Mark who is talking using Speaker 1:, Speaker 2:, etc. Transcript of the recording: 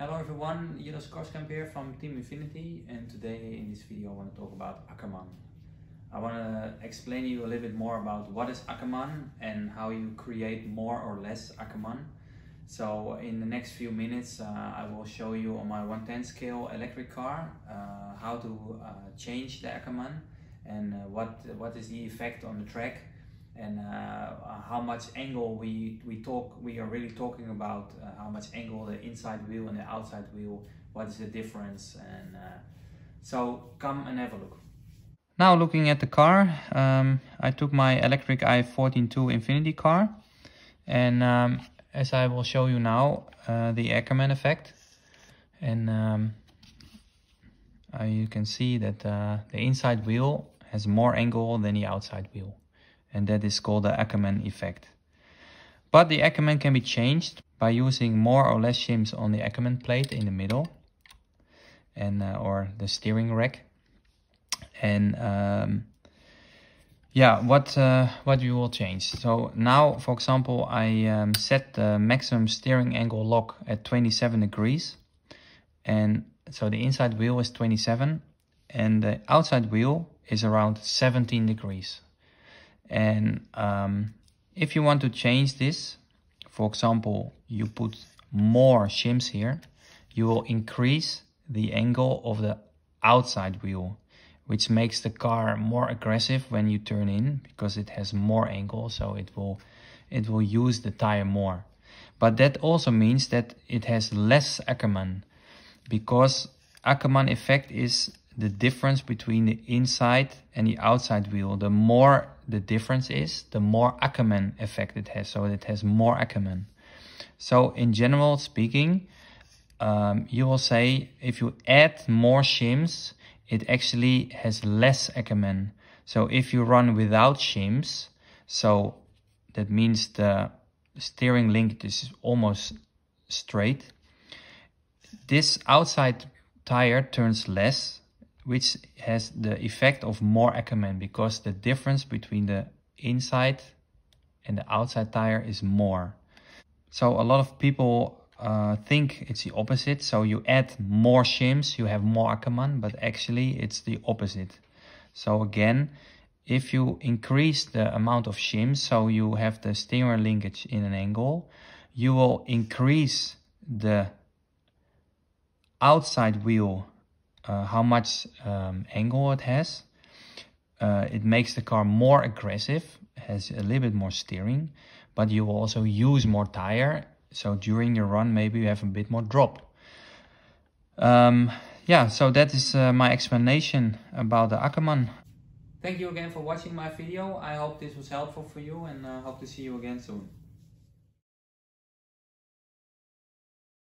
Speaker 1: Hello everyone, Jilles Groskamp here from Team Infinity and today in this video I want to talk about Ackermann. I want to explain you a little bit more about what is Ackermann and how you create more or less Ackermann. So in the next few minutes uh, I will show you on my 110 scale electric car uh, how to uh, change the Ackermann and uh, what, what is the effect on the track and uh, how much angle we, we talk, we are really talking about uh, how much angle the inside wheel and the outside wheel, what is the difference and so come and have a look. Now looking at the car, um, I took my electric IF14-2 Infinity car and um, as I will show you now uh, the Ackermann effect and um, uh, you can see that uh, the inside wheel has more angle than the outside wheel and that is called the Ackermann effect. But the Ackermann can be changed by using more or less shims on the Ackermann plate in the middle and uh, or the steering rack. And um, yeah what uh, what we will change. So now for example I um, set the maximum steering angle lock at 27 degrees. And so the inside wheel is 27 and the outside wheel is around 17 degrees and um, if you want to change this for example you put more shims here you will increase the angle of the outside wheel which makes the car more aggressive when you turn in because it has more angle so it will it will use the tire more. But that also means that it has less Ackermann because Ackermann effect is the difference between the inside and the outside wheel. The more the difference is the more Ackermann effect it has so it has more Ackermann so in general speaking um, you will say if you add more shims it actually has less Ackermann. So if you run without shims, so that means the steering link is almost straight. This outside tire turns less, which has the effect of more Ackermann because the difference between the inside and the outside tire is more. So a lot of people uh, think it's the opposite. So you add more shims, you have more Ackermann, but actually it's the opposite. So again, if you increase the amount of shims, so you have the steering linkage in an angle, you will increase the outside wheel, uh, how much um, angle it has. Uh, it makes the car more aggressive, has a little bit more steering, but you will also use more tire so during your run, maybe you have a bit more drop. Um, yeah, so that is uh, my explanation about the Ackermann. Thank you again for watching my video. I hope this was helpful for you and uh, hope to see you again soon.